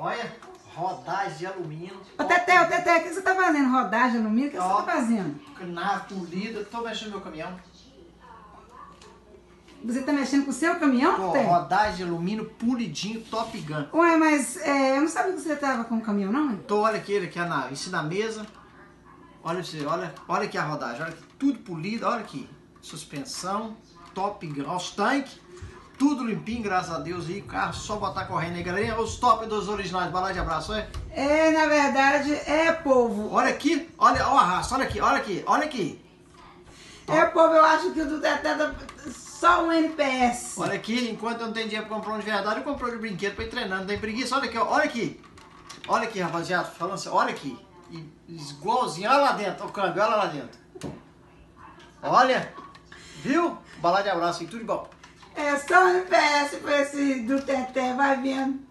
Olha, rodagem de alumínio. Ô, Teté, ô, Teté, o que você tá fazendo? Rodagem de alumínio? O que Ó. você tá fazendo? Nave polida, tô mexendo no meu caminhão. Você tá mexendo com o seu caminhão, Teté? rodagem de alumínio polidinho, Top Gun. Ué, mas é, eu não sabia que você tava com o caminhão, não? Então olha aqui, aqui a nave, em cima da mesa. Olha você, olha, olha aqui a rodagem, olha aqui, tudo polido, olha aqui. Suspensão, Top Gun, ó, os tanques, tudo limpinho, graças a Deus. E o carro só botar correndo aí, galerinha. Os top dos originais, balada de abraço, olha. É, na verdade, é, povo. Olha aqui, olha, ó, arrasto, olha aqui, olha aqui, olha aqui. É, povo, eu acho que o do Teté tá só um NPS. Olha aqui, enquanto eu não tenho dinheiro pra comprar um de verdade, eu compro de brinquedo pra ir treinando. Não tem preguiça? Olha aqui, ó, olha aqui. Olha aqui, rapaziada, falando assim, olha aqui. Igualzinho, olha lá dentro, o câmbio, olha lá dentro. Olha, viu? Balada de abraço aí, tudo igual. É só um NPS pra esse do Teté, vai vendo.